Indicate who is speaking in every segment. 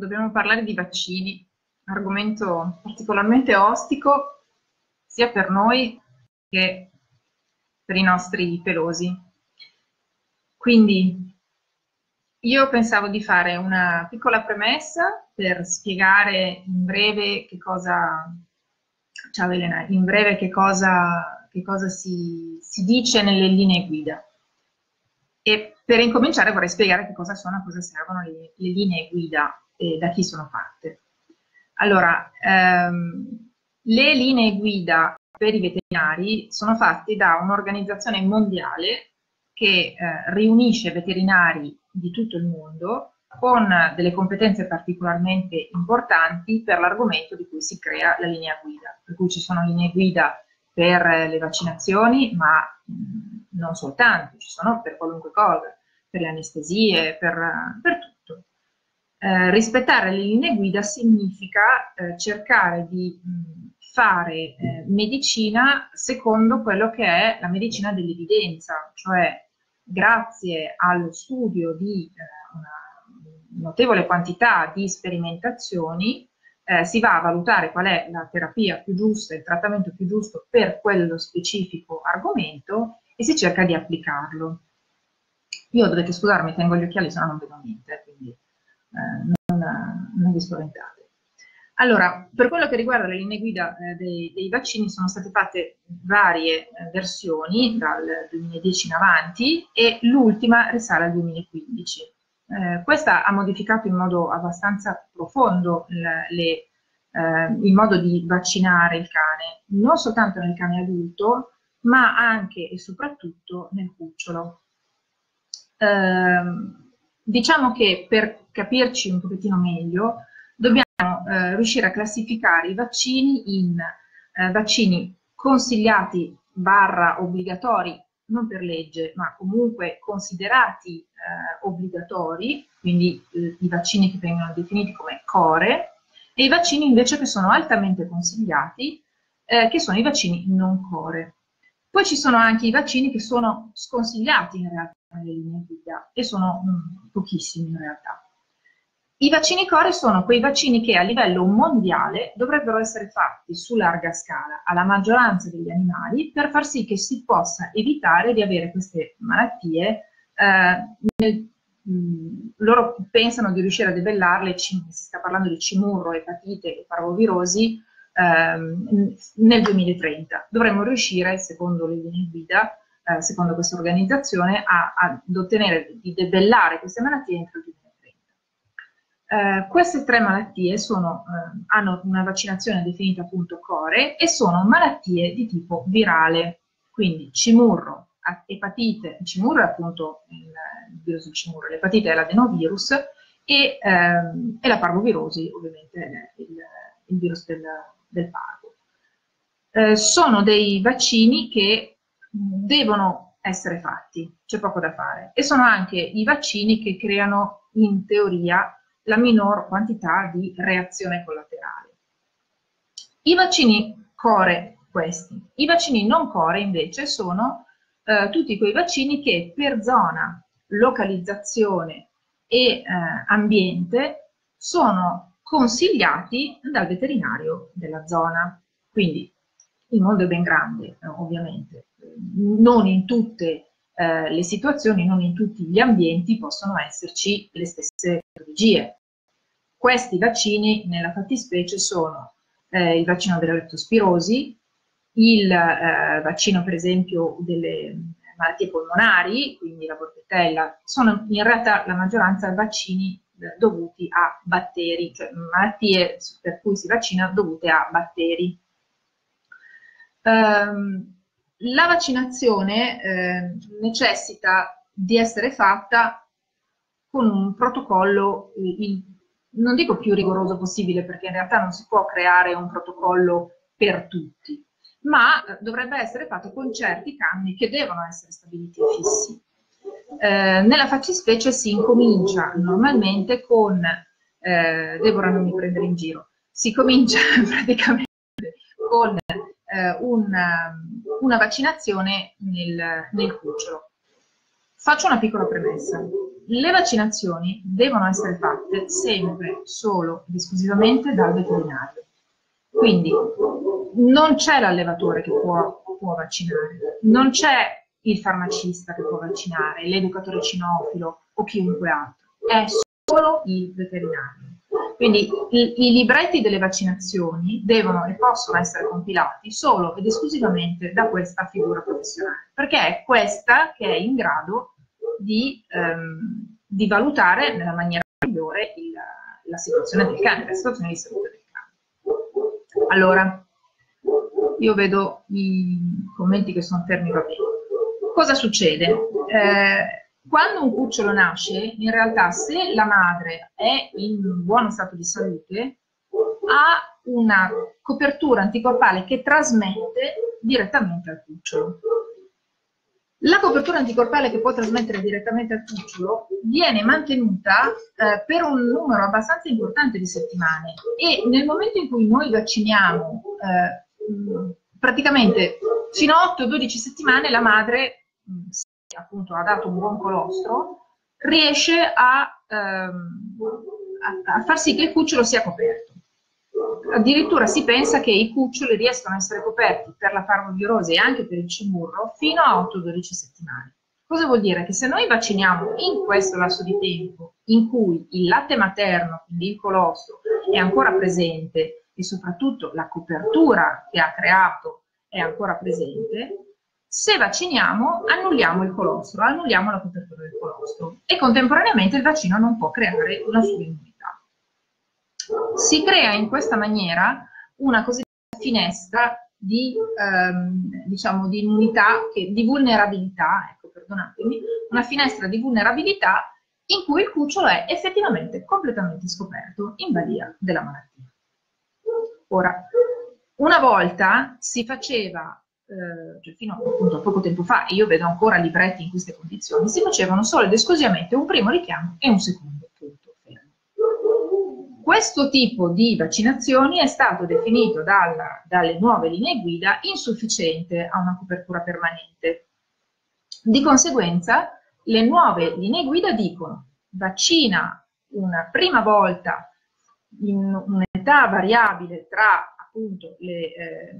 Speaker 1: dobbiamo parlare di vaccini, argomento particolarmente ostico sia per noi che per i nostri pelosi. Quindi io pensavo di fare una piccola premessa per spiegare in breve che cosa, ciao Elena, in breve che cosa, che cosa si, si dice nelle linee guida. E per incominciare vorrei spiegare che cosa sono, a cosa servono le, le linee guida e da chi sono fatte. Allora, ehm, le linee guida per i veterinari sono fatte da un'organizzazione mondiale che eh, riunisce veterinari di tutto il mondo con delle competenze particolarmente importanti per l'argomento di cui si crea la linea guida. Per cui ci sono linee guida per le vaccinazioni, ma mh, non soltanto, ci sono per qualunque cosa, per le anestesie, per, per tutto. Eh, rispettare le linee guida significa eh, cercare di fare eh, medicina secondo quello che è la medicina dell'evidenza, cioè grazie allo studio di eh, una notevole quantità di sperimentazioni eh, si va a valutare qual è la terapia più giusta, il trattamento più giusto per quello specifico argomento e si cerca di applicarlo. Io dovete scusarmi, tengo gli occhiali, se no non vedo niente, vi spaventate. Allora, per quello che riguarda le linee guida eh, dei, dei, vaccini sono state fatte varie eh, versioni dal 2010 in avanti e l'ultima risale al 2015. Eh, questa ha modificato in modo abbastanza profondo le, eh, il modo di vaccinare il cane, non soltanto nel cane adulto, ma anche e soprattutto nel cucciolo. Ehm, diciamo che per capirci un pochettino meglio, dobbiamo eh, riuscire a classificare i vaccini in eh, vaccini consigliati barra obbligatori, non per legge, ma comunque considerati eh, obbligatori, quindi eh, i vaccini che vengono definiti come core, e i vaccini invece che sono altamente consigliati, eh, che sono i vaccini non core. Poi ci sono anche i vaccini che sono sconsigliati in realtà nelle linee guida e sono mm, pochissimi in realtà. I vaccini core sono quei vaccini che a livello mondiale dovrebbero essere fatti su larga scala alla maggioranza degli animali per far sì che si possa evitare di avere queste malattie. Eh, nel, mh, mm, loro pensano di riuscire a debellarle, si sta parlando di cimurro, epatite e parvovirosi, ehm, nel 2030. Dovremmo riuscire, secondo le linee guida, eh, secondo questa organizzazione, a, ad ottenere di debellare queste malattie entro il 2030. Eh, queste tre malattie sono, eh, hanno una vaccinazione definita appunto core e sono malattie di tipo virale, quindi cimurro, epatite, cimurro è appunto il, il virus del cimurro, l'epatite è l'adenovirus e, ehm, e la parvovirosi ovviamente il, il virus del, del parvo. Eh, sono dei vaccini che devono essere fatti, c'è poco da fare, e sono anche i vaccini che creano in teoria la minor quantità di reazione collaterale. I vaccini core, questi, i vaccini non core invece sono eh, tutti quei vaccini che per zona, localizzazione e eh, ambiente sono consigliati dal veterinario della zona. Quindi il mondo è ben grande, eh, ovviamente, non in tutte eh, le situazioni, non in tutti gli ambienti possono esserci le stesse patologie. Questi vaccini nella fattispecie sono eh, il vaccino della leptospirosi, il eh, vaccino per esempio delle malattie polmonari, quindi la borbottella, sono in realtà la maggioranza vaccini eh, dovuti a batteri, cioè malattie per cui si vaccina dovute a batteri. Um, la vaccinazione eh, necessita di essere fatta con un protocollo, il, non dico più rigoroso possibile, perché in realtà non si può creare un protocollo per tutti, ma eh, dovrebbe essere fatto con certi canoni che devono essere stabiliti e fissi. Eh, nella fattispecie si incomincia normalmente con, eh, Deborah non mi prendere in giro, si comincia praticamente con eh, una, una, vaccinazione nel, nel cucciolo. Faccio una piccola premessa. le vaccinazioni devono essere fatte sempre, solo ed esclusivamente dal veterinario. Quindi non c'è l'allevatore che può, può vaccinare, non c'è il farmacista che può vaccinare, l'educatore cinofilo o chiunque altro, è solo il veterinario. Quindi i, i, libretti delle vaccinazioni devono e possono essere compilati solo ed esclusivamente da questa figura professionale, perché è questa che è in grado di, ehm, di valutare nella maniera migliore il, la situazione del cane, la situazione di salute del cane. Allora, io vedo i commenti che sono fermi, va bene. Cosa succede? Eh, quando un cucciolo nasce, in realtà se la madre è in buono stato di salute, ha una copertura anticorpale che trasmette direttamente al cucciolo. La copertura anticorpale che può trasmettere direttamente al cucciolo viene mantenuta eh, per un numero abbastanza importante di settimane e nel momento in cui noi vacciniamo eh, praticamente fino a 8-12 settimane la madre appunto ha dato un buon colostro, riesce a, ehm, a, a far sì che il cucciolo sia coperto. Addirittura si pensa che i cuccioli riescano a essere coperti per la parvovirosi e anche per il cimurro fino a 8-12 settimane. Cosa vuol dire? Che se noi vacciniamo in questo lasso di tempo in cui il latte materno, quindi il colostro, è ancora presente e soprattutto la copertura che ha creato è ancora presente, se vacciniamo, annulliamo il colostro, annulliamo la copertura del colostro e contemporaneamente il vaccino non può creare una sua immunità. Si crea in questa maniera una cosiddetta finestra di, ehm, diciamo, di immunità, che, di vulnerabilità, ecco, perdonatemi, una finestra di vulnerabilità in cui il cucciolo è effettivamente completamente scoperto in balia della malattia. Ora, una volta si faceva cioè fino appunto, a poco tempo fa, e io vedo ancora libretti in queste condizioni, si facevano solo ed esclusivamente un primo richiamo e un secondo punto fermo. Questo tipo di vaccinazioni è stato definito dalla, dalle nuove linee guida insufficiente a una copertura permanente. Di conseguenza, le nuove linee guida dicono vaccina una prima volta in un'età variabile tra appunto le eh,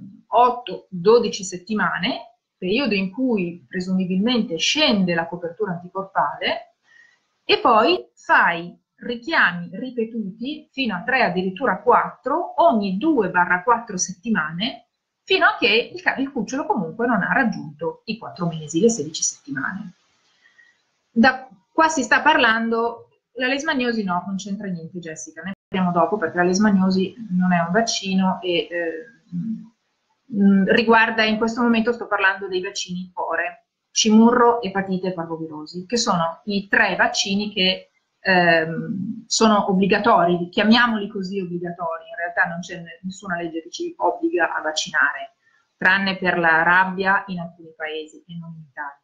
Speaker 1: 8-12 settimane, periodo in cui presumibilmente scende la copertura anticorpale, e poi fai richiami ripetuti fino a 3, addirittura 4, ogni 2-4 settimane, fino a che il, il cucciolo comunque non ha raggiunto i 4 mesi, le 16 settimane. Da qua si sta parlando, la lesmaniosi no, non c'entra niente Jessica, dopo perché la lesmaniosi non è un vaccino e eh, mh, riguarda, in questo momento sto parlando dei vaccini core, cimurro, epatite e parvovirosi, che sono i tre vaccini che ehm, sono obbligatori, chiamiamoli così obbligatori, in realtà non c'è nessuna legge che ci obbliga a vaccinare, tranne per la rabbia in alcuni paesi e non in Italia.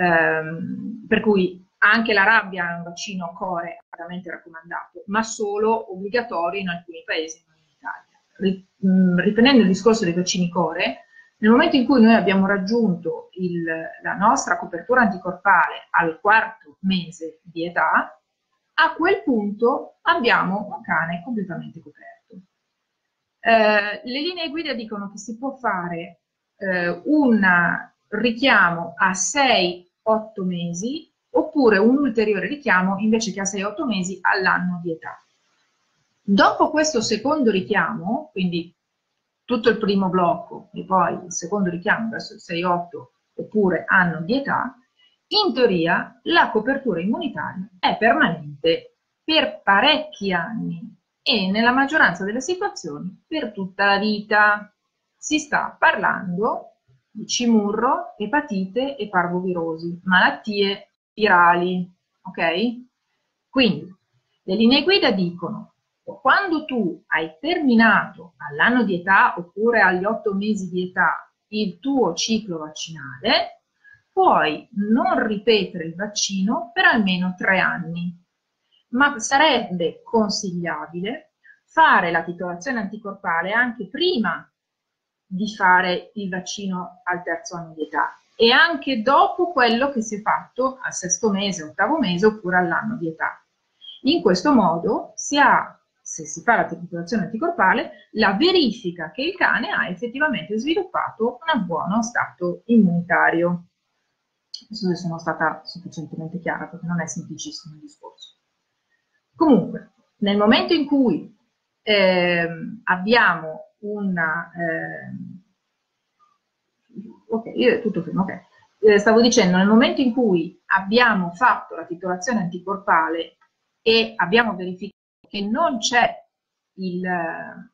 Speaker 1: Um, per cui anche la rabbia è un vaccino core altamente raccomandato, ma solo obbligatorio in alcuni paesi, non in Italia. Riprendendo il discorso dei vaccini core, nel momento in cui noi abbiamo raggiunto il, la nostra copertura anticorpale al quarto mese di età, a quel punto abbiamo un cane completamente coperto. Eh, le linee guida dicono che si può fare eh, un richiamo a 6-8 mesi oppure un ulteriore richiamo invece che a 6-8 mesi all'anno di età. Dopo questo secondo richiamo, quindi tutto il primo blocco e poi il secondo richiamo verso il 6-8 oppure anno di età, in teoria la copertura immunitaria è permanente per parecchi anni e nella maggioranza delle situazioni per tutta la vita. Si sta parlando di cimurro, epatite e parvovirosi, malattie virali, ok? Quindi le linee guida dicono quando tu hai terminato all'anno di età oppure agli otto mesi di età il tuo ciclo vaccinale, puoi non ripetere il vaccino per almeno tre anni, ma sarebbe consigliabile fare la titolazione anticorpale anche prima di fare il vaccino al terzo anno di età, e anche dopo quello che si è fatto al sesto mese, ottavo mese oppure all'anno di età. In questo modo si ha, se si fa la titolazione anticorpale, la verifica che il cane ha effettivamente sviluppato un buono stato immunitario. Non so se sono stata sufficientemente chiara perché non è semplicissimo il discorso. Comunque, nel momento in cui eh, abbiamo una... Eh, ok, io è tutto fermo, ok. Eh, stavo dicendo, nel momento in cui abbiamo fatto la titolazione anticorpale e abbiamo verificato che non c'è, il,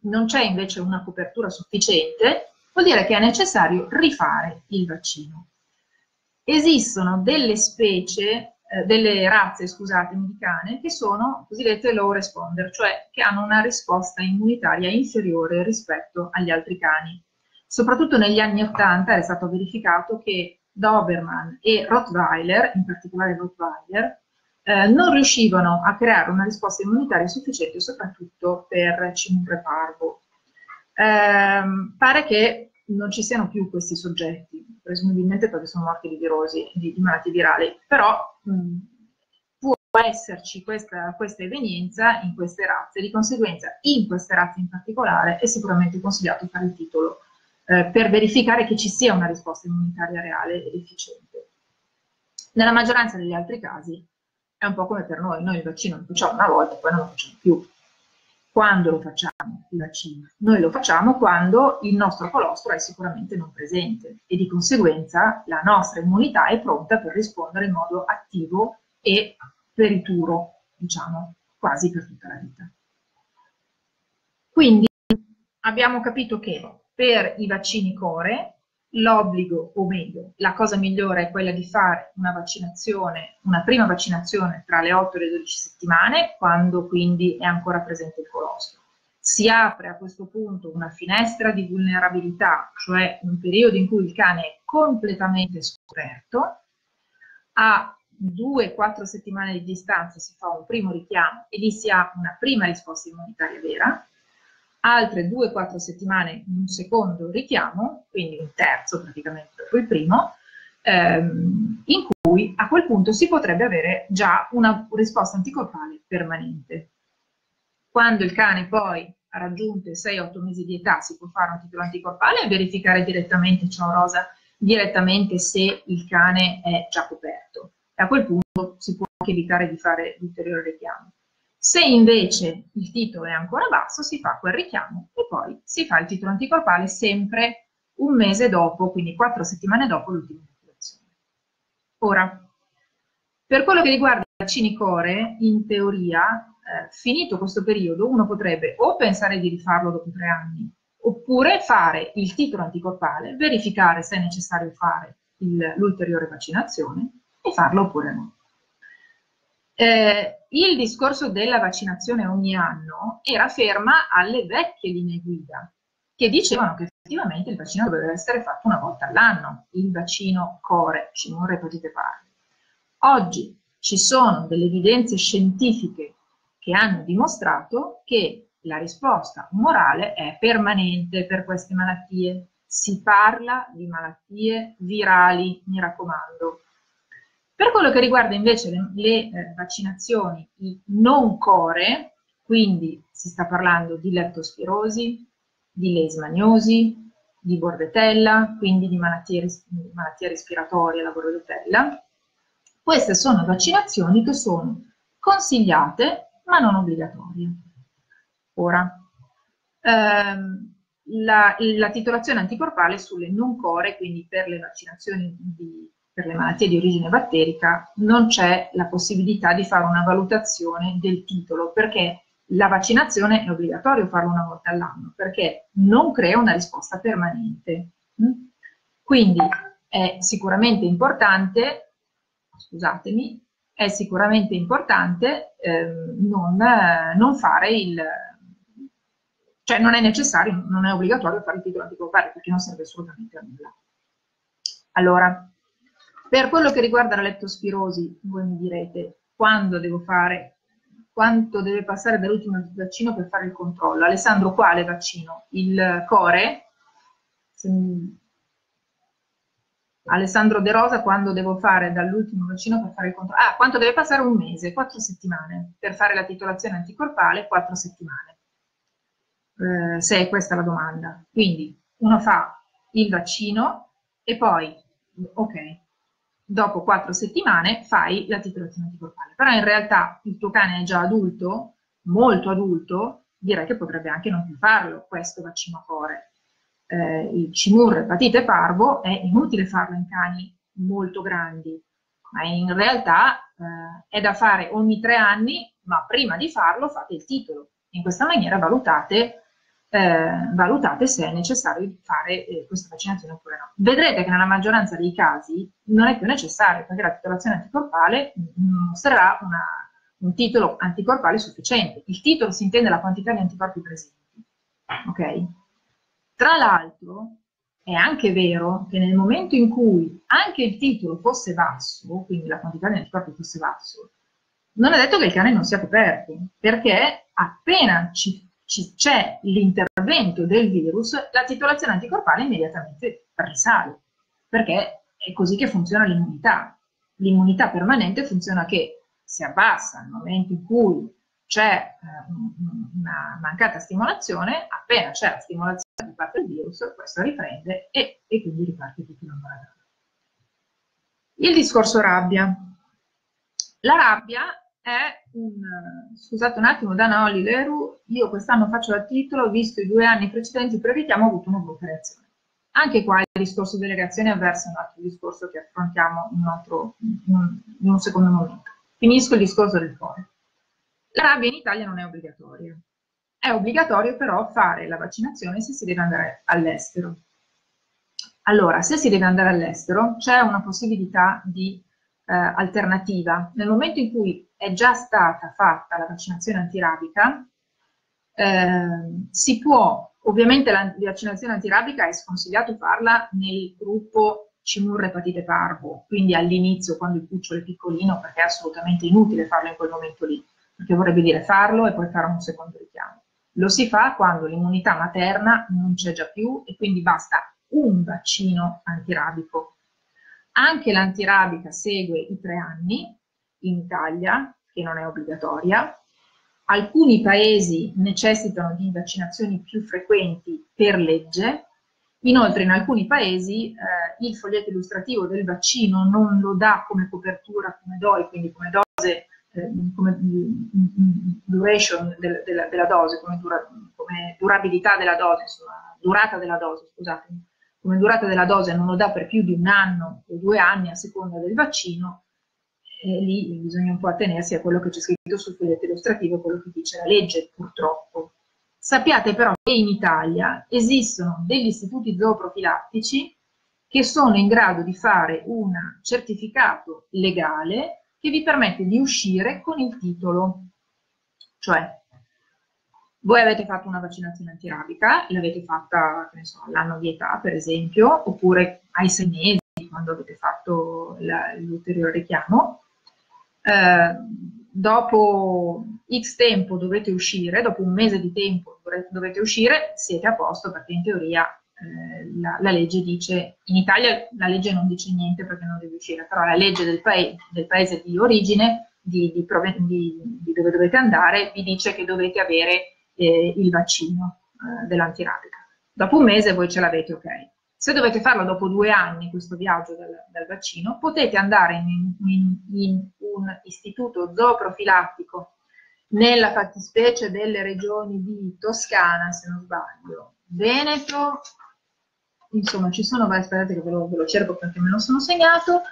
Speaker 1: non c'è invece una copertura sufficiente, vuol dire che è necessario rifare il vaccino. Esistono delle specie, eh, delle razze, scusatemi, di cane che sono cosiddette low responder, cioè che hanno una risposta immunitaria inferiore rispetto agli altri cani. Soprattutto negli anni 80 è stato verificato che Doberman e Rottweiler, in particolare Rottweiler, eh, non riuscivano a creare una risposta immunitaria sufficiente soprattutto per cimurre parvo. Eh, pare che non ci siano più questi soggetti, presumibilmente perché sono morti di virosi, di, di malattie virali, però mh, può esserci questa, questa evenienza in queste razze, di conseguenza in queste razze in particolare è sicuramente consigliato fare il titolo eh, per verificare che ci sia una risposta immunitaria reale ed efficiente. Nella maggioranza degli altri casi è un po' come per noi, noi il vaccino lo facciamo una volta e poi non lo facciamo più. Quando lo facciamo il vaccino? Noi lo facciamo quando il nostro colostro è sicuramente non presente e di conseguenza la nostra immunità è pronta per rispondere in modo attivo e perituro, diciamo, quasi per tutta la vita. Quindi abbiamo capito che per i vaccini core l'obbligo, o meglio, la cosa migliore è quella di fare una vaccinazione, una prima vaccinazione tra le 8 e le 12 settimane, quando quindi è ancora presente il colostro. Si apre a questo punto una finestra di vulnerabilità, cioè un periodo in cui il cane è completamente scoperto, a 2-4 settimane di distanza si fa un primo richiamo e lì si ha una prima risposta immunitaria vera, altre 2-4 settimane un secondo richiamo, quindi un terzo praticamente dopo il primo, ehm, in cui a quel punto si potrebbe avere già una risposta anticorpale permanente. Quando il cane poi ha raggiunto i 6-8 mesi di età si può fare un titolo anticorpale e verificare direttamente, ciao Rosa, direttamente se il cane è già coperto. E a quel punto si può anche evitare di fare l'ulteriore richiamo. Se invece il titolo è ancora basso, si fa quel richiamo e poi si fa il titolo anticorpale sempre un mese dopo, quindi quattro settimane dopo l'ultima inoculazione. Ora, per quello che riguarda i vaccini core, in teoria, eh, finito questo periodo, uno potrebbe o pensare di rifarlo dopo tre anni, oppure fare il titolo anticorpale, verificare se è necessario fare l'ulteriore vaccinazione e farlo oppure no. Eh, il discorso della vaccinazione ogni anno era ferma alle vecchie linee guida, che dicevano che effettivamente il vaccino doveva essere fatto una volta all'anno, il vaccino core, cimurre epatite parvi. Oggi ci sono delle evidenze scientifiche che hanno dimostrato che la risposta umorale è permanente per queste malattie. Si parla di malattie virali, mi raccomando, per quello che riguarda invece le, le eh, vaccinazioni non core, quindi si sta parlando di leptospirosi, di leishmaniosi, di bordetella, quindi di malattie, malattia respiratoria, la bordetella, queste sono vaccinazioni che sono consigliate ma non obbligatorie. Ora, ehm, la, la, titolazione anticorpale sulle non core, quindi per le vaccinazioni di per le malattie di origine batterica non c'è la possibilità di fare una valutazione del titolo perché la vaccinazione è obbligatorio farlo una volta all'anno perché non crea una risposta permanente. Mm? Quindi è sicuramente importante, scusatemi, è sicuramente importante eh, non, non, fare il, cioè non è necessario, non è obbligatorio fare il titolo anticorpale perché non serve assolutamente a nulla. Allora, per quello che riguarda la leptospirosi, voi mi direte quando devo fare, quanto deve passare dall'ultimo vaccino per fare il controllo. Alessandro, quale vaccino? Il core? Alessandro De Rosa quando devo fare dall'ultimo vaccino per fare il controllo. Ah, quanto deve passare un mese? Quattro settimane. Per fare la titolazione anticorpale, quattro settimane. Eh, se è questa la domanda. Quindi uno fa il vaccino e poi, ok, dopo quattro settimane fai la titolazione anticorpale. Però in realtà il tuo cane è già adulto, molto adulto, direi che potrebbe anche non più farlo questo vaccino a cuore eh, il cimur epatite parvo è inutile farlo in cani molto grandi, ma in realtà eh, è da fare ogni tre anni, ma prima di farlo fate il titolo. In questa maniera valutate, eh, valutate se è necessario fare eh, questa vaccinazione oppure no. Vedrete che nella maggioranza dei casi non è più necessario perché la titolazione anticorpale mostrerà una, un titolo anticorpale sufficiente. Il titolo si intende la quantità di anticorpi presenti. Ok? Tra l'altro, è anche vero che nel momento in cui anche il titolo fosse basso, quindi la quantità di anticorpi fosse basso, non è detto che il cane non sia coperto, perché appena ci, c'è l'intervento del virus, la titolazione anticorpale immediatamente risale, perché è così che funziona l'immunità. L'immunità permanente funziona che si abbassa nel momento in cui c'è eh, una mancata stimolazione, appena c'è la stimolazione di parte del virus, questo riprende e, e quindi riparte tutto laboratorio. Il discorso rabbia. La rabbia è un... Scusate un attimo, Dana Oli Leru, io quest'anno faccio la titolo, visto i due anni precedenti prevediamo, ho avuto una brutta reazione. Anche qua il discorso delle reazioni avverse è un altro discorso che affrontiamo in un, altro, in un secondo momento. Finisco il discorso del cuore. La rabbia in Italia non è obbligatoria. È obbligatorio però fare la vaccinazione se si deve andare all'estero. Allora, se si deve andare all'estero, c'è una possibilità di eh, alternativa. Nel momento in cui è già stata fatta la vaccinazione antirabica, eh, si può, ovviamente la vaccinazione antirabica è sconsigliato farla nel gruppo cimurra epatite parvo, quindi all'inizio quando il cucciolo è piccolino, perché è assolutamente inutile farlo in quel momento lì perché vorrebbe dire farlo e poi fare un secondo richiamo. Lo si fa quando l'immunità materna non c'è già più e quindi basta un vaccino antirabico. Anche l'antirabica segue i tre anni in Italia, che non è obbligatoria. Alcuni paesi necessitano di vaccinazioni più frequenti per legge. Inoltre in alcuni paesi eh, il foglietto illustrativo del vaccino non lo dà come copertura, come DOI, quindi come dose eh, come duration del, della, della, dose, come, dura, come, durabilità della dose, insomma, durata della dose, scusate, come durata della dose non lo dà per più di un anno o due anni a seconda del vaccino, e lì bisogna un po' attenersi a quello che c'è scritto sul foglietto illustrativo, quello che dice la legge, purtroppo. Sappiate però che in Italia esistono degli istituti zooprofilattici che sono in grado di fare un certificato legale che vi permette di uscire con il titolo. Cioè, voi avete fatto una vaccinazione antirabica, l'avete fatta so, all'anno di età, per esempio, oppure ai sei mesi, quando avete fatto l'ulteriore richiamo. Eh, dopo X tempo dovete uscire, dopo un mese di tempo dovete uscire, siete a posto perché in teoria eh, la, la, legge dice, in Italia la legge non dice niente perché non deve uscire, però la legge del, paese, del paese di origine, di, di, di, di, dove dovete andare, vi dice che dovete avere eh, il vaccino eh, dell'antirabica. Dopo un mese voi ce l'avete, ok. Se dovete farlo dopo due anni, questo viaggio del, del vaccino, potete andare in, in, in un istituto zooprofilattico nella fattispecie delle regioni di Toscana, se non sbaglio, Veneto, insomma ci sono vari, aspettate che ve lo, ve lo cerco perché me lo sono segnato,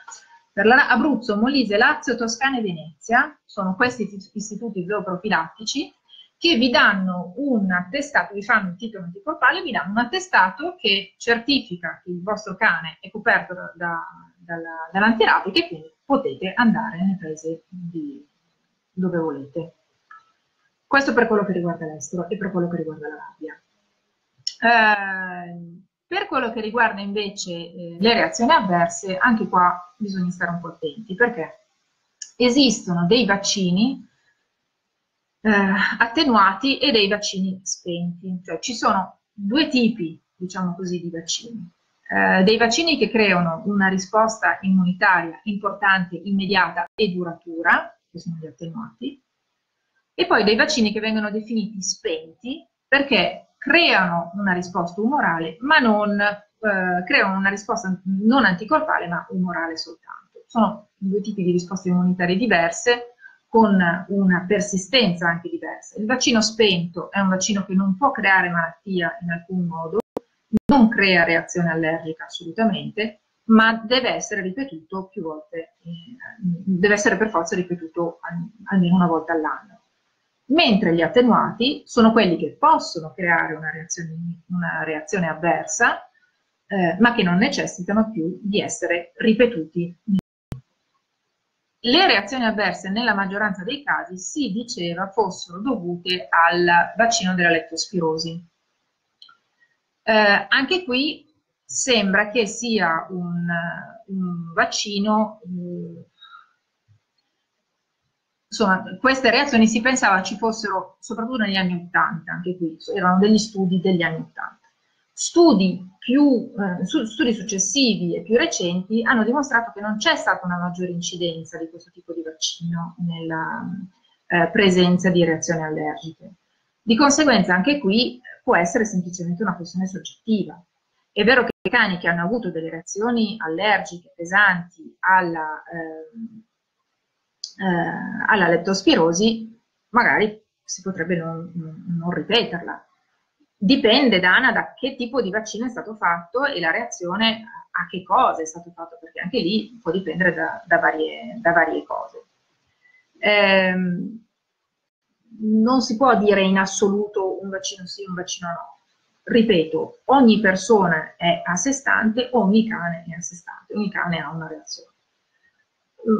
Speaker 1: per la, Abruzzo, Molise, Lazio, Toscana e Venezia, sono questi istituti zooprofilattici che vi danno un attestato, vi fanno il titolo anticorpale, vi danno un attestato che certifica che il vostro cane è coperto da, da, dalla, dall'antirabica e quindi potete andare nel paese di, dove volete. Questo per quello che riguarda l'estero e per quello che riguarda la rabbia. Eh, per quello che riguarda invece eh, le reazioni avverse, anche qua bisogna stare un po' attenti perché esistono dei vaccini eh, attenuati e dei vaccini spenti, cioè ci sono due tipi, diciamo così, di vaccini. eh, dei vaccini che creano una risposta immunitaria importante, immediata e duratura, che sono gli attenuati, e poi dei vaccini che vengono definiti spenti perché creano una risposta umorale, ma non eh, creano una risposta non anticorpale, ma umorale soltanto. Sono due tipi di risposte immunitarie diverse, con una persistenza anche diversa. Il vaccino spento è un vaccino che non può creare malattia in alcun modo, non crea reazione allergica assolutamente, ma deve essere ripetuto più volte, eh, deve essere per forza ripetuto almeno una volta all'anno. Mentre gli attenuati sono quelli che possono creare una reazione, una reazione avversa, eh, ma che non necessitano più di essere ripetuti. Le reazioni avverse nella maggioranza dei casi si diceva fossero dovute al vaccino della lettospirosi. Eh, anche qui sembra che sia un, un vaccino, eh, insomma, queste reazioni si pensava ci fossero soprattutto negli anni 80, anche qui erano degli studi degli anni 80. Studi, più, eh, studi successivi e più recenti hanno dimostrato che non c'è stata una maggiore incidenza di questo tipo di vaccino nella eh, presenza di reazioni allergiche. Di conseguenza anche qui può essere semplicemente una questione soggettiva. È vero che i cani che hanno avuto delle reazioni allergiche pesanti alla, eh, eh, alla leptospirosi, magari si potrebbe non, non, ripeterla. Dipende, Dana, da che tipo di vaccino è stato fatto e la reazione a che cosa è stato fatto, perché anche lì può dipendere da, da, varie, da varie, cose. Eh, non si può dire in assoluto un vaccino sì, un vaccino no. Ripeto, ogni persona è a sé stante, ogni cane è a sé stante, ogni cane ha una reazione.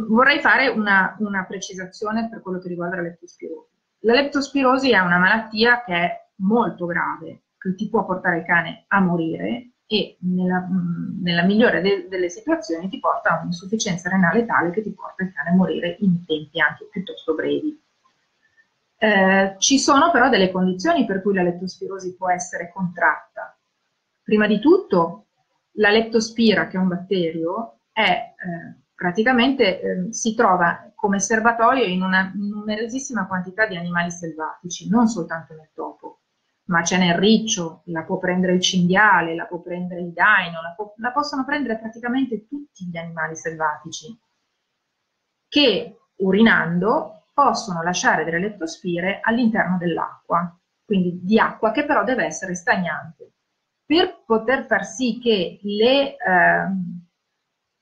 Speaker 1: Vorrei fare una, una precisazione per quello che riguarda la leptospirosi. La leptospirosi è una malattia che è molto grave, che ti può portare il cane a morire e nella, nella migliore de, delle situazioni ti porta a un'insufficienza renale tale che ti porta il cane a morire in tempi anche piuttosto brevi. Eh, ci sono però delle condizioni per cui la leptospirosi può essere contratta. Prima di tutto, la leptospira, che è un batterio, è, eh, praticamente eh, si trova come serbatoio in una numerosissima quantità di animali selvatici, non soltanto nel topo, ma c'è nel riccio, la può prendere il cinghiale, la può prendere il daino, la, po la possono prendere praticamente tutti gli animali selvatici, che urinando possono lasciare delle lettospire all'interno dell'acqua, quindi di acqua che però deve essere stagnante. Per poter far sì che le, eh,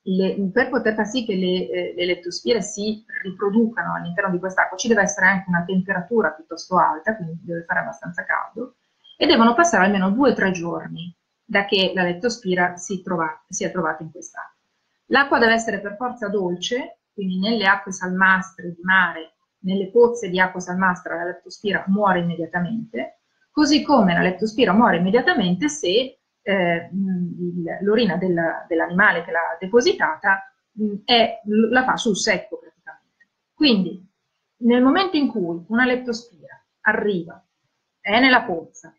Speaker 1: le, per poter far sì che le, eh, le lettospire si riproducano all'interno di quest'acqua ci deve essere anche una temperatura piuttosto alta, quindi deve fare abbastanza caldo, e devono passare almeno due o tre giorni da che la lettospira si, trova, si è trovata in quest'acqua. L'acqua deve essere per forza dolce, quindi nelle acque salmastre di mare nelle pozze di acqua salmastra la leptospira muore immediatamente, così come la leptospira muore immediatamente se eh, l'orina del, dell'animale che l'ha depositata è, la fa sul secco praticamente. Quindi nel momento in cui una leptospira arriva, è nella pozza,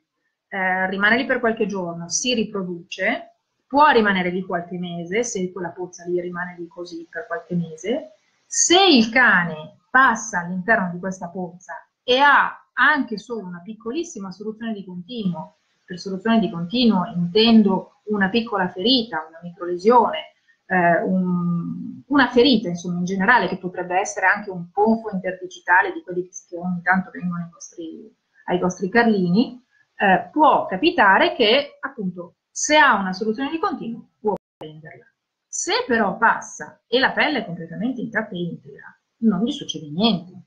Speaker 1: eh, rimane lì per qualche giorno, si riproduce, può rimanere lì qualche mese, se quella pozza lì rimane lì così per qualche mese, se il cane passa all'interno di questa pozza e ha anche solo una piccolissima soluzione di continuo, per soluzione di continuo intendo una piccola ferita, una microlesione, eh, un, una ferita insomma in generale che potrebbe essere anche un ponfo interdigitale di quelli che ogni tanto vengono ai vostri, ai vostri carlini, eh, può capitare che appunto se ha una soluzione di continuo può prenderla. Se però passa e la pelle è completamente intatta e integra, non gli succede niente.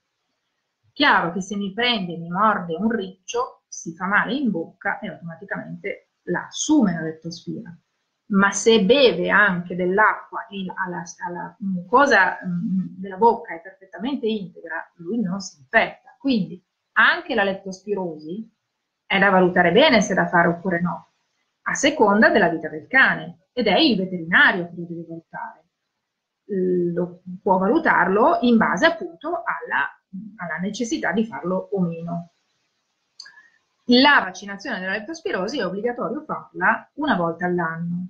Speaker 1: Chiaro che se mi prende e mi morde un riccio, si fa male in bocca e automaticamente la assume la leptospira. Ma se beve anche dell'acqua e alla, alla mucosa della bocca è perfettamente integra, lui non si infetta. Quindi anche la leptospirosi è da valutare bene se da fare oppure no, a seconda della vita del cane, ed è il veterinario che lo deve valutare lo, può valutarlo in base appunto alla, alla necessità di farlo o meno. La vaccinazione della leptospirosi è obbligatorio farla una volta all'anno.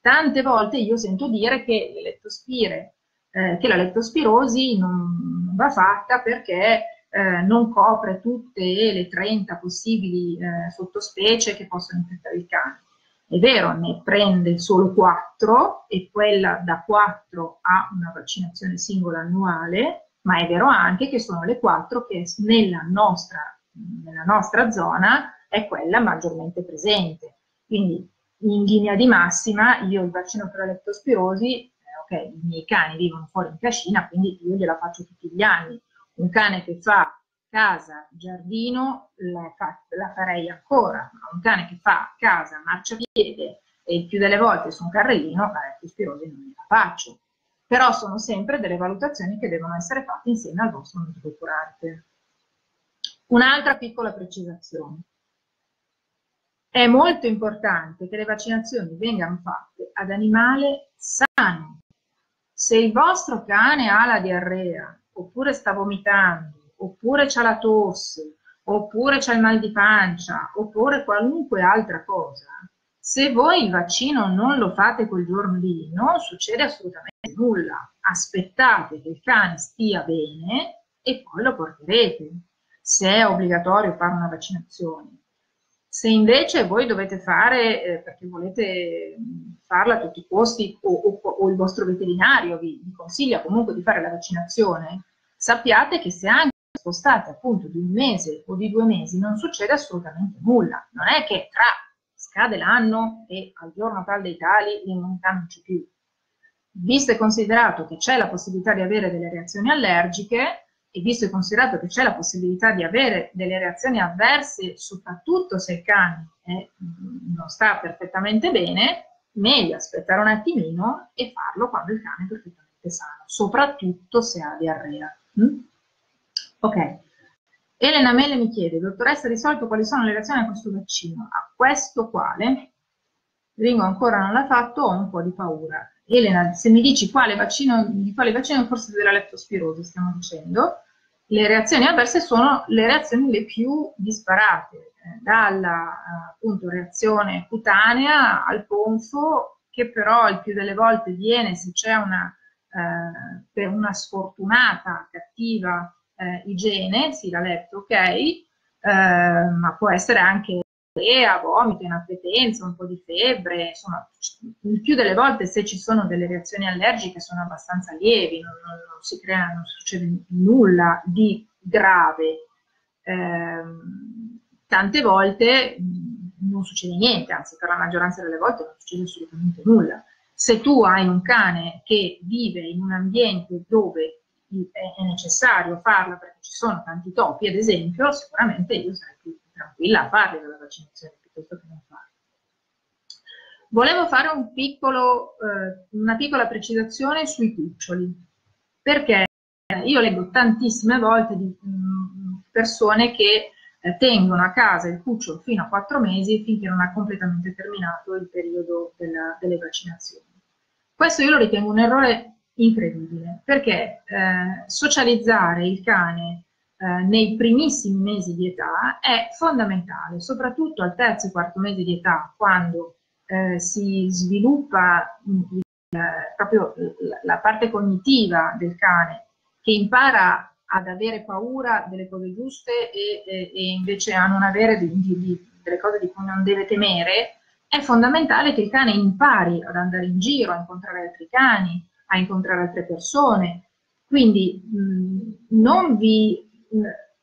Speaker 1: Tante volte io sento dire che, leptospire, eh, che la leptospirosi non va fatta perché eh, non copre tutte le 30 possibili eh, sottospecie che possono infettare il cane. È vero, ne prende solo 4 e quella da 4 ha una vaccinazione singola annuale, ma è vero anche che sono le 4 che nella nostra, nella nostra zona è quella maggiormente presente. Quindi in linea di massima io il vaccino per la leptospirosi, eh, ok, i miei cani vivono fuori in cascina, quindi io gliela faccio tutti gli anni. Un cane che fa casa, giardino, la, fa, la farei ancora, ma un cane che fa casa, marciapiede e il più delle volte su un carrellino, la leptospirosi non gliela faccio. Però sono sempre delle valutazioni che devono essere fatte insieme al vostro medico curante. Un'altra piccola precisazione. È molto importante che le vaccinazioni vengano fatte ad animale sano. Se il vostro cane ha la diarrea, oppure sta vomitando, oppure c'ha la tosse, oppure c'ha il mal di pancia, oppure qualunque altra cosa, se voi il vaccino non lo fate quel giorno lì, non succede assolutamente nulla. Aspettate che il cane stia bene e poi lo porterete, se è obbligatorio fare una vaccinazione. Se invece voi dovete fare, eh, perché volete farla a tutti i costi, o, o, o il vostro veterinario vi, vi, consiglia comunque di fare la vaccinazione, sappiate che se anche spostate appunto di un mese o di due mesi non succede assolutamente nulla. Non è che tra scade l'anno e al giorno tal dei tali l'immunità non c'è più. Visto e considerato che c'è la possibilità di avere delle reazioni allergiche, e visto e considerato che c'è la possibilità di avere delle reazioni avverse, soprattutto se il cane mm, non sta perfettamente bene, meglio aspettare un attimino e farlo quando il cane è perfettamente sano, soprattutto se ha diarrea. Mm? Ok. Elena Mele mi chiede, dottoressa, risolto quali sono le reazioni a questo vaccino? A questo quale? Ringo ancora non l'ha fatto, ho un po' di paura. Elena, se mi dici quale vaccino, di quale vaccino, forse della leptospirosi stiamo dicendo, le reazioni avverse sono le reazioni le più disparate, eh, dalla appunto reazione cutanea al ponfo, che però il più delle volte viene se c'è una, eh, una sfortunata, cattiva eh, igiene, sì la lepto, ok, eh, ma può essere anche diarrea, vomito, inappetenza, un po' di febbre, insomma, il più delle volte se ci sono delle reazioni allergiche sono abbastanza lievi, non, non, non si crea, non succede nulla di grave. Eh, tante volte non succede niente, anzi per la maggioranza delle volte non succede assolutamente nulla. Se tu hai un cane che vive in un ambiente dove è necessario farlo perché ci sono tanti topi, ad esempio, sicuramente io sarei più tranquilla a farli della vaccinazione piuttosto che non farli. Volevo fare un piccolo, eh, una piccola precisazione sui cuccioli, perché io leggo tantissime volte di mh, mm, persone che eh, tengono a casa il cucciolo fino a quattro mesi finché non ha completamente terminato il periodo della, delle vaccinazioni. Questo io lo ritengo un errore incredibile, perché eh, socializzare il cane eh, nei primissimi mesi di età è fondamentale, soprattutto al terzo e quarto mese di età, quando eh, si sviluppa il, proprio la parte cognitiva del cane, che impara ad avere paura delle cose giuste e, e, e invece a non avere di, di, delle cose di cui non deve temere, è fondamentale che il cane impari ad andare in giro, a incontrare altri cani, a incontrare altre persone. Quindi mh, non, vi,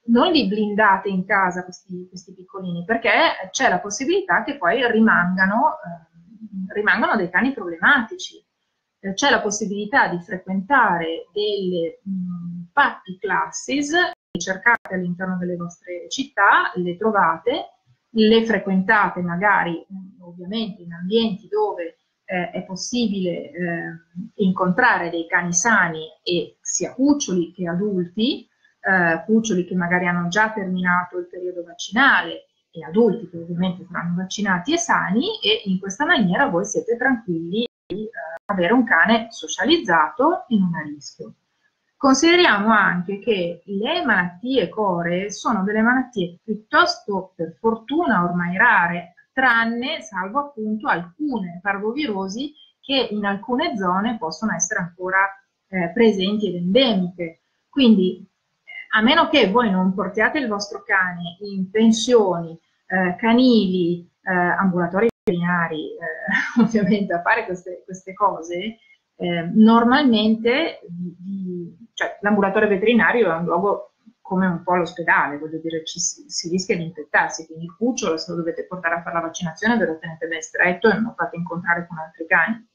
Speaker 1: non li blindate in casa questi, questi, piccolini perché c'è la possibilità che poi rimangano, eh, rimangano dei cani problematici. Eh, c'è la possibilità di frequentare delle mh, puppy classes, cercate all'interno delle vostre città, le trovate, le frequentate magari ovviamente in ambienti dove eh, è possibile eh, incontrare dei cani sani e sia cuccioli che adulti, eh, cuccioli che magari hanno già terminato il periodo vaccinale e adulti che ovviamente saranno vaccinati e sani e in questa maniera voi siete tranquilli di eh, avere un cane socializzato e non a rischio. Consideriamo anche che le malattie core sono delle malattie piuttosto, per fortuna, ormai rare, tranne, salvo appunto alcune parvovirosi che in alcune zone possono essere ancora eh, presenti ed endemiche. Quindi, a meno che voi non portiate il vostro cane in pensioni, eh, canili, eh, ambulatori veterinari, eh, ovviamente a fare queste, queste cose, eh, normalmente cioè, l'ambulatorio veterinario è un luogo come un po' l'ospedale, voglio dire, ci, si rischia di infettarsi, quindi il cucciolo, se lo dovete portare a fare la vaccinazione, ve lo tenete ben stretto e non lo fate incontrare con altri cani.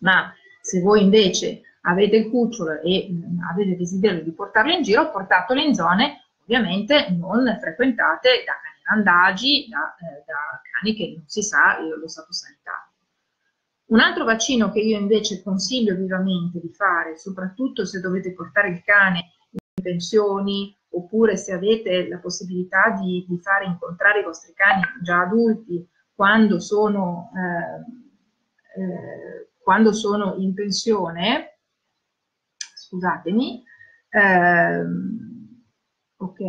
Speaker 1: Ma se voi invece avete il cucciolo e mh, avete desiderio di portarlo in giro, portatelo in zone ovviamente non frequentate da cani randagi, da, eh, da cani che non si sa lo stato sanitario. Un altro vaccino che io invece consiglio vivamente di fare, soprattutto se dovete portare il cane pensioni, oppure se avete la possibilità di, di fare incontrare i vostri cani già adulti quando sono, eh, eh, quando sono in pensione, scusatemi, eh, ok,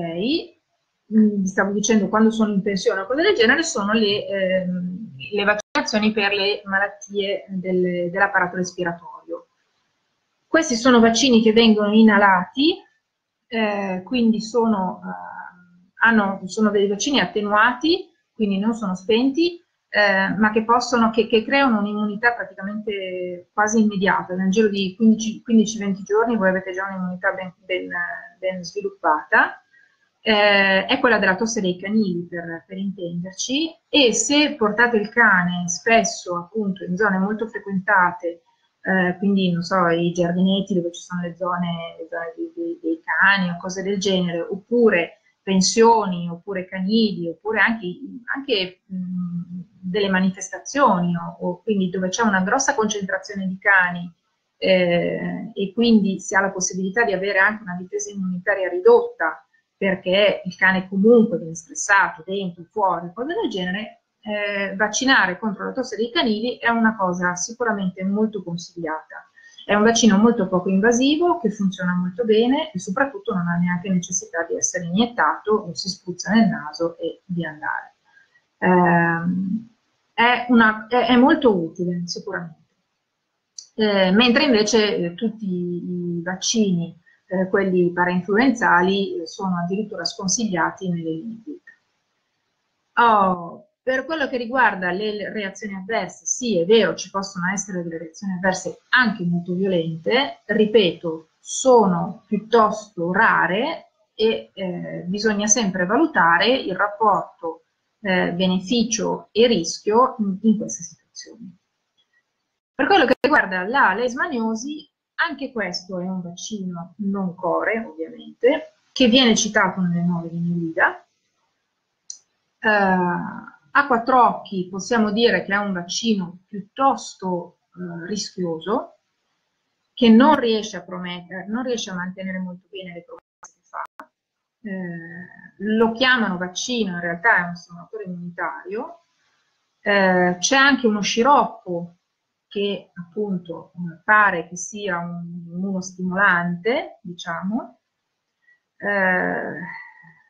Speaker 1: mm, vi stavo dicendo quando sono in pensione o cose del genere, sono le, ehm, le vaccinazioni per le malattie del, dell'apparato respiratorio. Questi sono vaccini che vengono inalati eh, quindi sono, eh, hanno, sono, dei vaccini attenuati, quindi non sono spenti, eh, ma che, possono, che, che creano un'immunità praticamente quasi immediata. Nel giro di 15-20 giorni voi avete già un'immunità ben, ben, ben sviluppata. Eh, è quella della tosse dei canili per, per, intenderci e se portate il cane spesso appunto in zone molto frequentate eh, quindi non so, i giardinetti dove ci sono le zone, le zone dei, dei, dei, cani o cose del genere, oppure pensioni, oppure canili, oppure anche, anche mh, delle manifestazioni, o, o, quindi dove c'è una grossa concentrazione di cani eh, e quindi si ha la possibilità di avere anche una difesa immunitaria ridotta perché il cane comunque viene stressato dentro, fuori, cose del genere, eh, vaccinare contro la tosse dei canili è una cosa sicuramente molto consigliata. È un vaccino molto poco invasivo, che funziona molto bene e soprattutto non ha neanche necessità di essere iniettato, lo si spruzza nel naso e di andare. Eh, è, una, è, è, molto utile sicuramente. Eh, mentre invece eh, tutti i vaccini, eh, quelli parainfluenzali, eh, sono addirittura sconsigliati nelle linee guida. Oh, per quello che riguarda le reazioni avverse, sì, è vero, ci possono essere delle reazioni avverse anche molto violente, ripeto, sono piuttosto rare e eh, bisogna sempre valutare il rapporto eh, beneficio e rischio in, in, queste situazioni. Per quello che riguarda la lesmaniosi, anche questo è un vaccino non core, ovviamente, che viene citato nelle nuove linee guida. Uh, a quattro occhi possiamo dire che è un vaccino piuttosto eh, rischioso, che non riesce a promettere, non riesce a mantenere molto bene le promesse che fa. Eh, lo chiamano vaccino, in realtà è un stimulatore immunitario. Eh, c'è anche uno sciroppo che appunto pare che sia un immunostimolante, diciamo. Eh,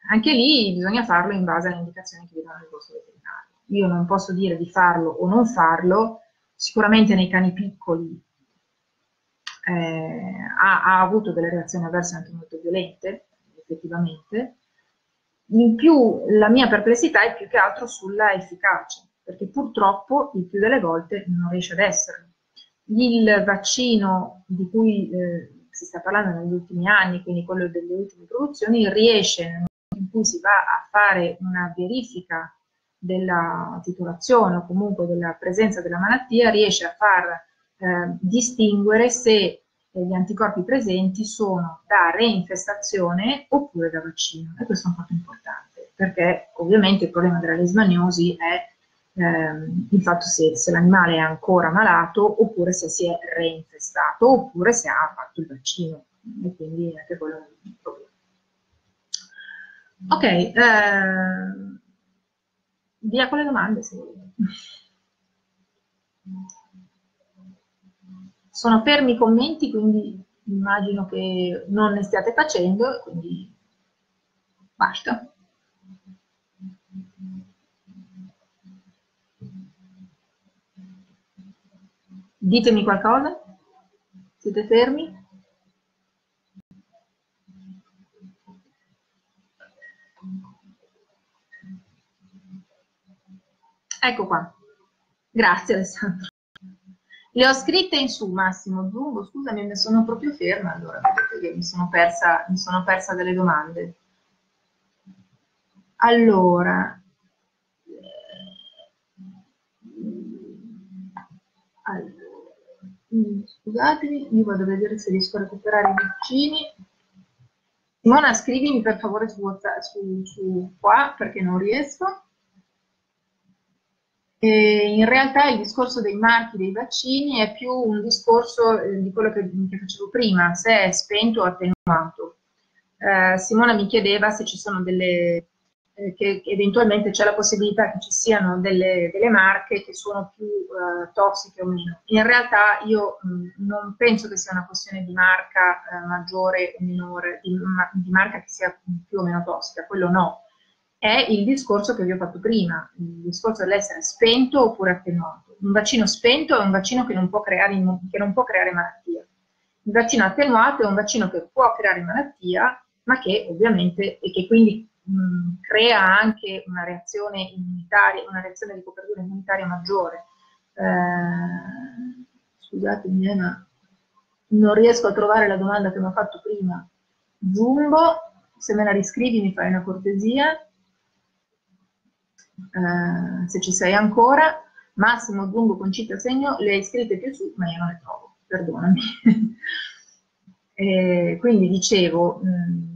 Speaker 1: anche lì bisogna farlo in base alle indicazioni che vi danno il vostro veterinario. Io non posso dire di farlo o non farlo, sicuramente nei cani piccoli eh, ha, ha, avuto delle reazioni avverse anche molto violente, effettivamente. In più la mia perplessità è più che altro sulla efficacia, perché purtroppo il più delle volte non riesce ad essere. Il vaccino di cui eh, si sta parlando negli ultimi anni, quindi quello delle ultime produzioni, riesce cui si va a fare una verifica della titolazione o comunque della presenza della malattia, riesce a far eh, distinguere se eh, gli anticorpi presenti sono da reinfestazione oppure da vaccino. E questo è un fatto importante, perché ovviamente il problema della lesmaniosi è ehm, il fatto se, se l'animale è ancora malato oppure se si è reinfestato oppure se ha fatto il vaccino. E quindi anche quello è un problema. Ok, eh, via con le domande se volete. Sono fermi i commenti, quindi immagino che non ne stiate facendo, quindi basta. Ditemi qualcosa? Siete fermi? Ecco qua. Grazie Alessandro. Le ho scritte in su, Massimo Zungo, scusami, mi sono proprio ferma, allora che mi sono persa, mi sono persa delle domande. Allora, allora scusatemi, io vado a vedere se riesco a recuperare i vicini. Simona, scrivimi per favore su, su, su qua perché non riesco. E in realtà il discorso dei marchi dei vaccini è più un discorso eh, di quello che, che, facevo prima, se è spento o attenuato. Eh, Simona mi chiedeva se ci sono delle, eh, che eventualmente c'è la possibilità che ci siano delle, delle marche che sono più eh, tossiche o meno. In realtà io mh, non penso che sia una questione di marca eh, maggiore o minore, di, di, marca che sia più o meno tossica, quello no. È il discorso che vi ho fatto prima, il discorso dell'essere spento oppure attenuato. Un vaccino spento è un vaccino che non può creare, che non può creare malattia. Il vaccino attenuato è un vaccino che può creare malattia, ma che ovviamente, e che quindi mh, crea anche una reazione immunitaria, una reazione di copertura immunitaria maggiore. Eh, scusatemi, eh, ma non riesco a trovare la domanda che mi ha fatto prima. Zumbo, se me la riscrivi mi fai una cortesia. Eh, se ci sei ancora. Massimo Zumbo con cita segno, le hai scritte più su, ma io non le trovo, perdonami. eh, quindi dicevo, mh,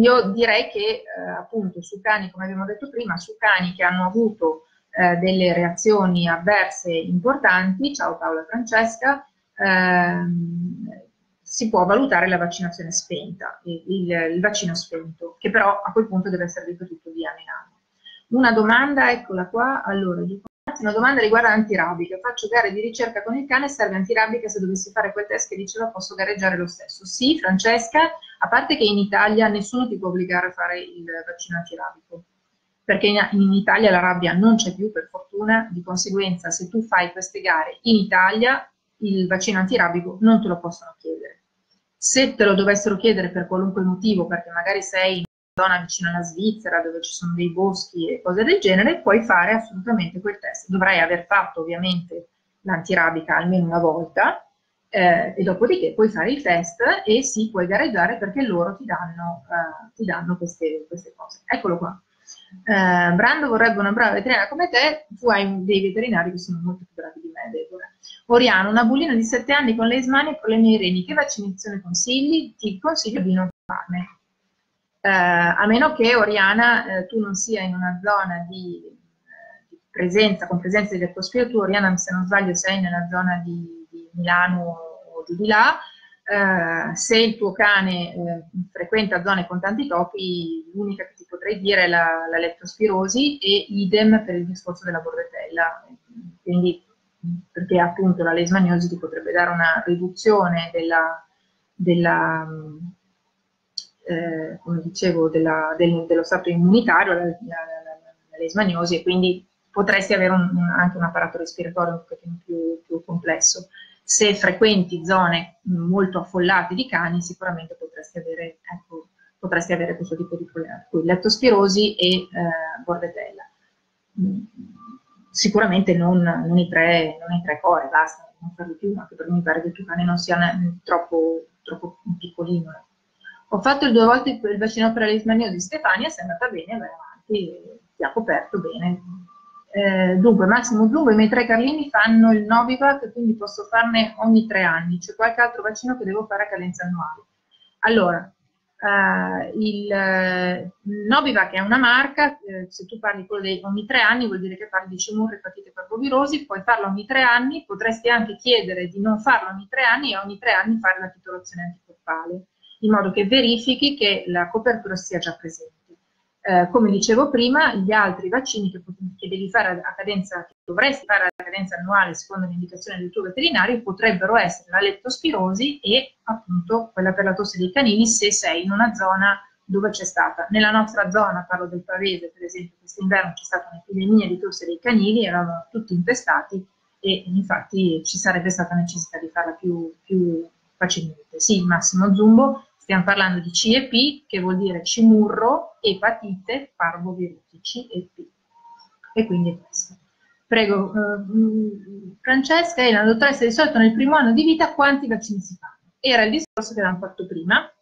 Speaker 1: io direi che eh, appunto su cani, come abbiamo detto prima, su cani che hanno avuto eh, delle reazioni avverse importanti, ciao Paola Francesca, ehm, si può valutare la vaccinazione spenta, il, il, vaccino spento, che però a quel punto deve essere di anno in anno. Una domanda, eccola qua, allora, una domanda riguarda antirabica. Faccio gare di ricerca con il cane, serve antirabica, se dovessi fare quel test che diceva posso gareggiare lo stesso. Sì, Francesca, a parte che in Italia nessuno ti può obbligare a fare il vaccino antirabico, perché in, in Italia la rabbia non c'è più per fortuna, di conseguenza se tu fai queste gare in Italia il vaccino antirabico non te lo possono chiedere. Se te lo dovessero chiedere per qualunque motivo, perché magari sei zona vicino alla Svizzera dove ci sono dei boschi e cose del genere, puoi fare assolutamente quel test. Dovrai aver fatto ovviamente l'antirabica almeno una volta eh, e dopodiché puoi fare il test e sì, puoi gareggiare perché loro ti danno, eh, ti danno queste, queste, cose. Eccolo qua. Eh, Brando vorrebbe una brava veterinaria come te, tu hai dei veterinari che sono molto più bravi di me, Deborah. Oriano, una bullina di 7 anni con leishmania e problemi ai reni, che vaccinazione consigli? Ti consiglio di non farne eh, a meno che Oriana eh, tu non sia in una zona di, eh, presenza, con presenza di leptospira, tu Oriana se non sbaglio sei nella zona di, di Milano o giù di là, Uh, se il tuo cane uh, frequenta zone con tanti topi, l'unica che ti potrei dire è la, la leptospirosi e idem per il discorso della borretella. Quindi, perché appunto la leishmaniosi ti potrebbe dare una riduzione della, della eh, come dicevo, della, del, dello stato immunitario, la, la, la, leishmaniosi, e quindi potresti avere un, un, anche un apparato respiratorio un pochettino più, più, complesso. Se frequenti zone molto affollate di cani, sicuramente potresti avere, ecco, potresti avere questo tipo di problema, cui lettospirosi e eh, bordetella. Sicuramente non, non, i tre, non i tre core, basta, non farli più, anche perché mi pare che il tuo cane non sia troppo, troppo piccolino. Ho fatto due volte il vaccino per la leishmaniosi di Stefania, se è andata bene, vai avanti, ti ha coperto bene. Eh, dunque, Massimo Zungo, i miei tre carlini fanno il Novivac, quindi posso farne ogni tre anni. C'è qualche altro vaccino che devo fare a cadenza annuale? Allora, eh, il eh, Novivac è una marca, eh, se tu parli quello dei ogni tre anni vuol dire che parli di cimurre, epatite parvovirosi, puoi farlo ogni tre anni, potresti anche chiedere di non farlo ogni tre anni e ogni tre anni fare la titolazione anticorpale in modo che verifichi che la copertura sia già presente. Eh, come dicevo prima, gli altri vaccini che, che devi fare a cadenza, che dovresti fare a cadenza annuale secondo l'indicazione del tuo veterinario, potrebbero essere la leptospirosi e appunto quella per la tosse dei canini se sei in una zona dove c'è stata. Nella nostra zona, parlo del Pavese, per esempio, quest'inverno c'è stata un'epidemia di tosse dei canini, eravamo tutti infestati e infatti ci sarebbe stata necessità di farla più, più facilmente. Sì, Massimo Zumbo, stiamo parlando di CEP, che vuol dire cimurro, epatite, parvovirusi, CEP. E quindi è questo. Prego, eh, Francesca e la dottoressa, di solito nel primo anno di vita quanti vaccini si fanno? Era il discorso che avevamo fatto prima,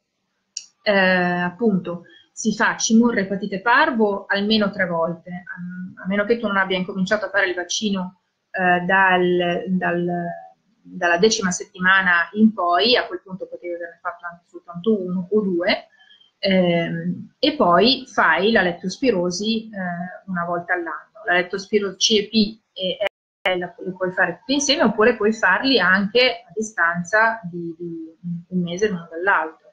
Speaker 1: eh, appunto, si fa cimurra epatite parvo almeno tre volte, a, meno che tu non abbia incominciato a fare il vaccino eh, dal, dal, dalla decima settimana in poi, a quel punto potevi averne fatto anche soltanto uno o due, ehm, e poi fai la lettospirosi eh, una volta all'anno. La lettospirosi CEP e la, li puoi fare tutti insieme oppure puoi farli anche a distanza di, di un mese l'uno dall'altro.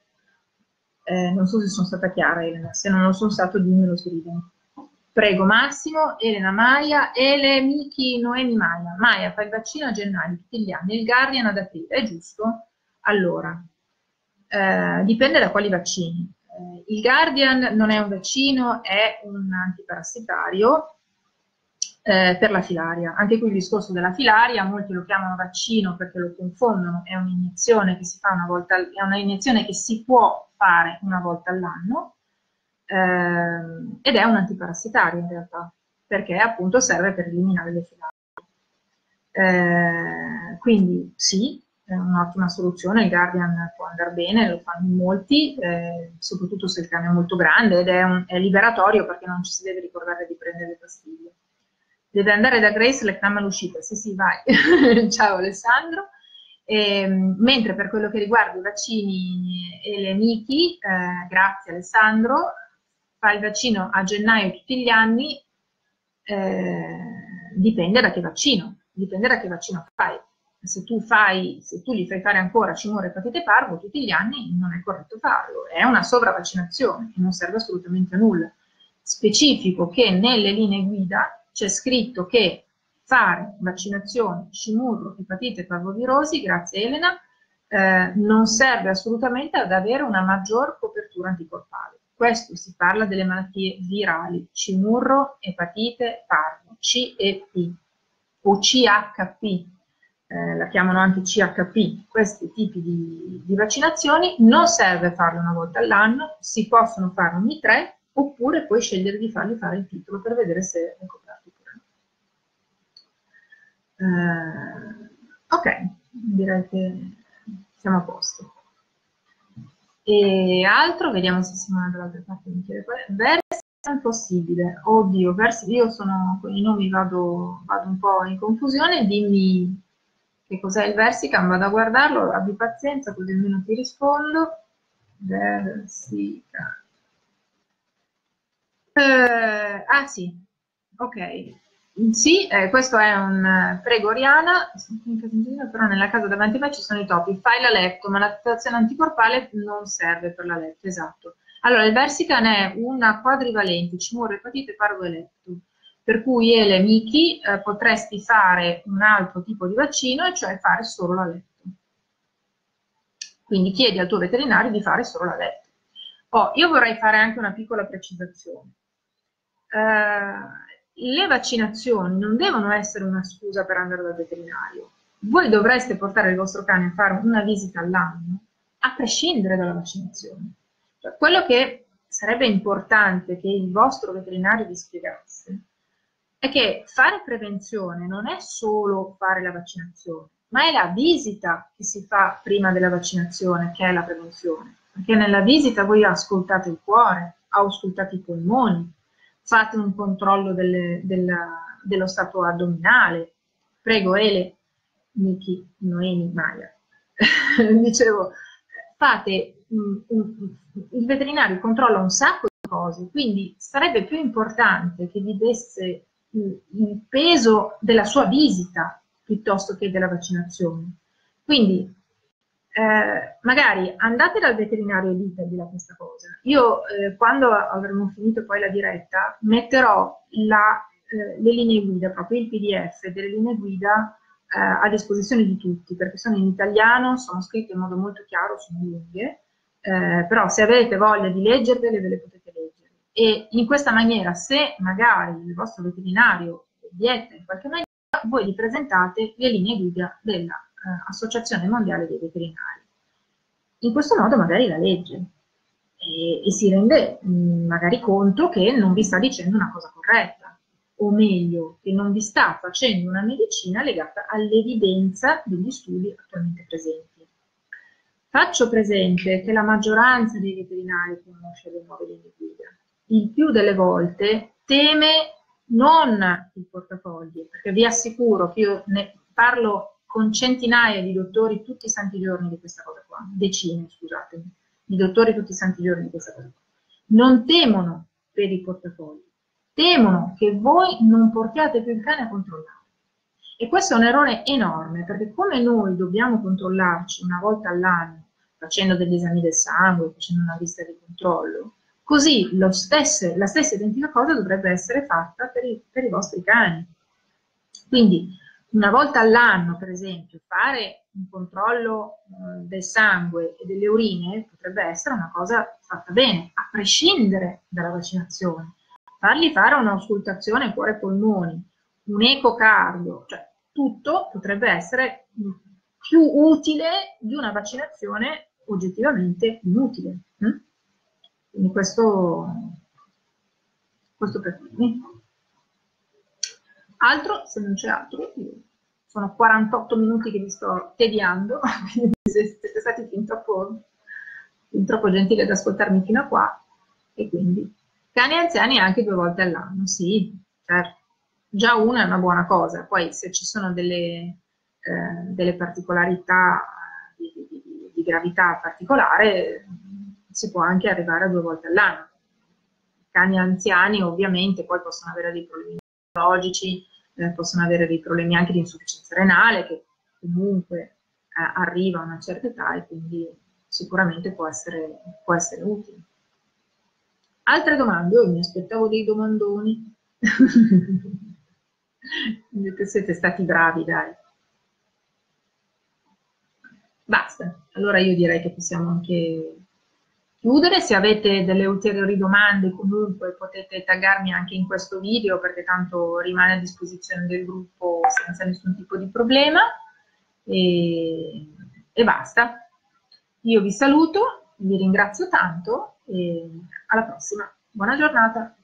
Speaker 1: Eh, non so se sono stata chiara Elena, se non lo sono stato dimmelo su Riven. Prego Massimo, Elena Maia, Ele, Miki, Noemi Maia. Maia fa il vaccino a gennaio tutti gli anni, il Guardian ad aprile, è giusto? Allora, eh, dipende da quali vaccini. Eh, il Guardian non è un vaccino, è un antiparassitario eh, per la filaria. Anche qui il discorso della filaria, molti lo chiamano vaccino perché lo confondono, è un'iniezione che si fa una volta, è un'iniezione che si può fare una volta all'anno eh, ed è un antiparassitario in realtà, perché appunto serve per eliminare le filarie. Eh, quindi sì, è un'ottima soluzione, il Guardian può andare bene, lo fanno molti, eh, soprattutto se il cane è molto grande ed è, un, è, liberatorio perché non ci si deve ricordare di prendere le pastiglie. Deve andare da Grace l'ectama all'uscita, sì sì vai, ciao Alessandro. E, ehm, mentre per quello che riguarda i vaccini e le amici, eh, grazie Alessandro, fa il vaccino a gennaio tutti gli anni, eh, dipende da che vaccino, dipende da che vaccino fai. Se tu, fai, se tu gli fai fare ancora cimore epatite parvo tutti gli anni, non è corretto farlo, è una sovravaccinazione che non serve assolutamente a nulla. Specifico che nelle linee guida c'è scritto che fare vaccinazioni, cimurro, epatite parvovirosi, grazie Elena, eh, non serve assolutamente ad avere una maggior copertura anticorpale. Questo si parla delle malattie virali, cimurro, epatite, parvo, CEP o CHP, eh, la chiamano anche CHP, questi tipi di, di vaccinazioni non serve farle una volta all'anno, si possono fare ogni tre oppure puoi scegliere di fargli fare il titolo per vedere se è coperto oppure no. Eh, ok, direi che siamo a posto. E altro, vediamo se Simona dall'altra parte mi chiede è impossibile. Oddio, versi, io sono, con i nomi vado, vado un po' in confusione, dimmi che cos'è il Versicam, vado a guardarlo, abbi pazienza così almeno ti rispondo. Versicam. Eh, ah sì, ok. Sì, eh, questo è un eh, pregoriana, però nella casa davanti a me ci sono i topi. Fai la letto, ma la testazione anticorpale non serve per la letto, esatto. Allora, il Versican è una quadrivalente, cimurro, epatite, parvo e per cui Ele Miki eh, potresti fare un altro tipo di vaccino, cioè fare solo la letto. Quindi chiedi al tuo veterinario di fare solo la letto. Oh, io vorrei fare anche una piccola precisazione. Eh, le vaccinazioni non devono essere una scusa per andare dal veterinario. Voi dovreste portare il vostro cane a fare una visita all'anno, a prescindere dalla vaccinazione. Cioè, quello che sarebbe importante che il vostro veterinario vi spiegasse è che fare prevenzione non è solo fare la vaccinazione, ma è la visita che si fa prima della vaccinazione che è la prevenzione. Perché nella visita voi ascoltate il cuore, ascoltate i polmoni, fate un controllo delle, della, dello stato addominale. Prego, Ele, Miki, Noemi, Maya. Dicevo, fate, um, il veterinario controlla un sacco di cose, quindi sarebbe più importante che vi desse il peso della sua visita piuttosto che della vaccinazione. Quindi eh, magari andate dal veterinario e ditegliela questa cosa. Io eh, quando avremo finito poi la diretta metterò la, eh, le linee guida, proprio il PDF delle linee guida eh, a disposizione di tutti, perché sono in italiano, sono scritte in modo molto chiaro, sono lunghe, eh, però se avete voglia di leggerle ve le potete leggere e in questa maniera se magari il vostro veterinario vieta in qualche maniera voi gli presentate le linee guida dell'Associazione eh, Mondiale dei Veterinari. In questo modo magari la legge e, e si rende mh, magari conto che non vi sta dicendo una cosa corretta, o meglio, che non vi sta facendo una medicina legata all'evidenza degli studi attualmente presenti. Faccio presente che la maggioranza dei veterinari conosce le nuove linee guida. Il più delle volte teme non il portafogli, perché vi assicuro che io ne parlo con centinaia di dottori tutti i santi giorni di questa cosa qua, decine, scusatemi, di dottori tutti i santi giorni di questa cosa qua. Non temono per i portafogli, temono che voi non portiate più il cane a controllare. E questo è un errore enorme, perché come noi dobbiamo controllarci una volta all'anno, facendo degli esami del sangue, facendo una vista di controllo, Così stesso, la stessa identica cosa dovrebbe essere fatta per i, per i vostri cani. Quindi una volta all'anno, per esempio, fare un controllo eh, del sangue e delle urine potrebbe essere una cosa fatta bene, a prescindere dalla vaccinazione. Fargli fare un'auscultazione cuore-polmoni, un ecocardio, cioè tutto potrebbe essere più utile di una vaccinazione oggettivamente inutile. Hm? Quindi questo, questo per me. Altro, se non c'è altro, sono 48 minuti che vi sto tediando, quindi siete stati fin troppo, fin troppo gentili ad ascoltarmi fino a qua, e quindi cani anziani anche due volte all'anno, sì, certo. Già una è una buona cosa, poi se ci sono delle, eh, delle particolarità di, di, di gravità particolare, si può anche arrivare a due volte all'anno. Cani anziani ovviamente poi possono avere dei problemi neurologici, eh, possono avere dei problemi anche di insufficienza renale che comunque eh, arriva a una certa età e quindi sicuramente può essere, può essere utile. Altre domande? Io mi aspettavo dei domandoni. siete stati bravi, dai. Basta, allora io direi che possiamo anche chiudere. Se avete delle ulteriori domande comunque potete taggarmi anche in questo video perché tanto rimane a disposizione del gruppo senza nessun tipo di problema. E, e basta. Io vi saluto, vi ringrazio tanto e alla prossima. Buona giornata.